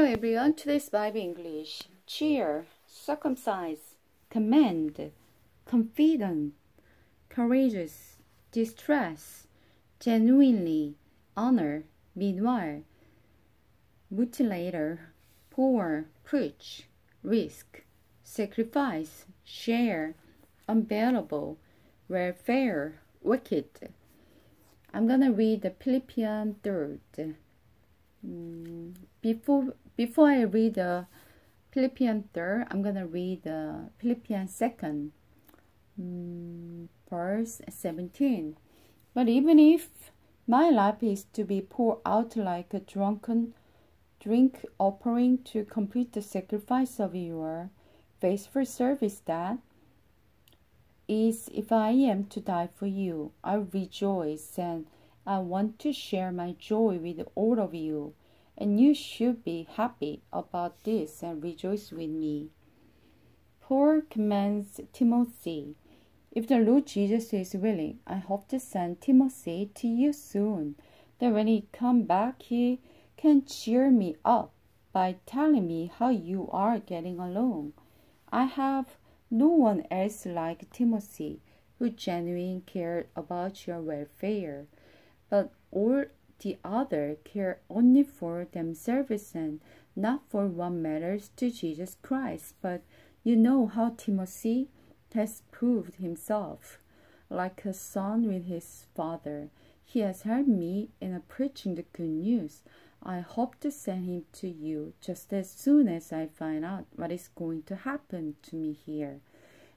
Hello everyone, today's Bible English. Cheer, circumcise, command, confident, courageous, distress, genuinely, honor, meanwhile, mutilator, poor, preach, risk, sacrifice, share, unbearable, welfare, wicked. I'm gonna read the Philippians 3rd. Mm, before before I read the Philippians 3rd, I'm gonna read the Philippians 2nd, mm, verse 17. But even if my life is to be poured out like a drunken drink offering to complete the sacrifice of your faithful service, that is, if I am to die for you, I rejoice and I want to share my joy with all of you, and you should be happy about this and rejoice with me. Paul commands Timothy, If the Lord Jesus is willing, I hope to send Timothy to you soon, that when he come back, he can cheer me up by telling me how you are getting along. I have no one else like Timothy who genuinely cared about your welfare but all the other care only for themselves and not for what matters to Jesus Christ. But you know how Timothy has proved himself like a son with his father. He has helped me in preaching the good news. I hope to send him to you just as soon as I find out what is going to happen to me here.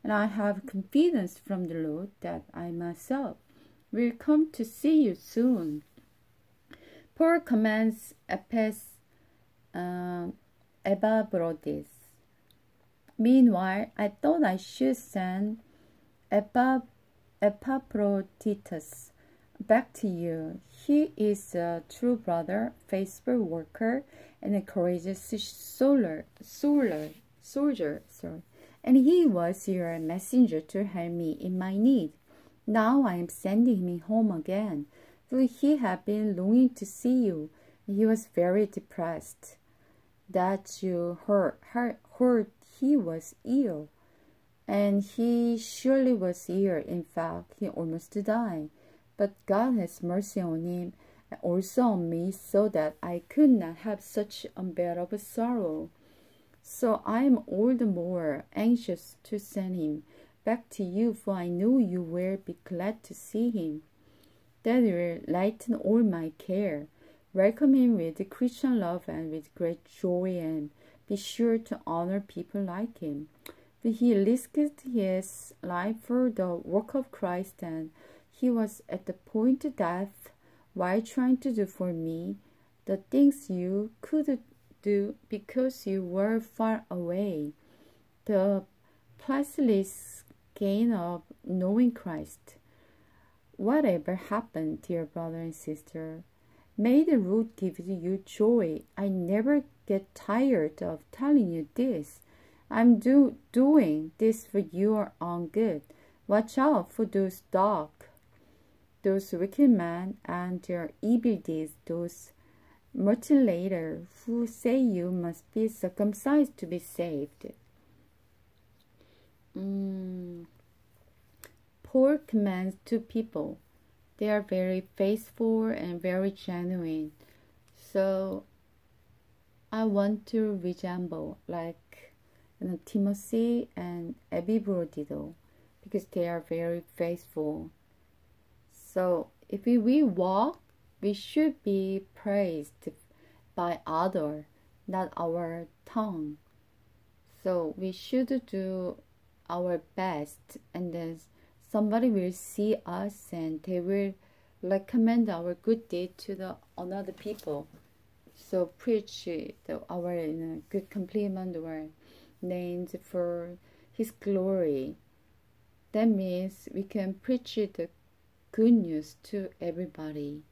And I have confidence from the Lord that I myself will come to see you soon. Paul commands Epes, uh, Epaphroditus. Meanwhile, I thought I should send Epap Epaphroditus back to you. He is a true brother, faithful worker, and a courageous soldier. Soldier, soldier, sorry. And he was your messenger to help me in my need. Now I am sending him home again, for he had been longing to see you. He was very depressed that you heard, heard, heard he was ill. And he surely was ill. In fact, he almost died. But God has mercy on him and also on me so that I could not have such unbearable sorrow. So I am all the more anxious to send him back to you, for I know you will be glad to see him. That will lighten all my care. Welcome him with Christian love and with great joy, and be sure to honor people like him. He risked his life for the work of Christ, and he was at the point of death while trying to do for me the things you could do because you were far away. The priceless gain of knowing Christ. Whatever happened, dear brother and sister, may the Lord give you joy. I never get tired of telling you this. I'm do, doing this for your own good. Watch out for those dark, those wicked men and their evil deeds, those mutilators who say you must be circumcised to be saved. Paul commands to people. They are very faithful and very genuine. So I want to resemble like you know, Timothy and Epaphroditus because they are very faithful. So if we, we walk, we should be praised by other, not our tongue. So we should do our best and then somebody will see us and they will recommend our good deed to the another people. So preach the, our you know, good compliment or names for his glory. That means we can preach the good news to everybody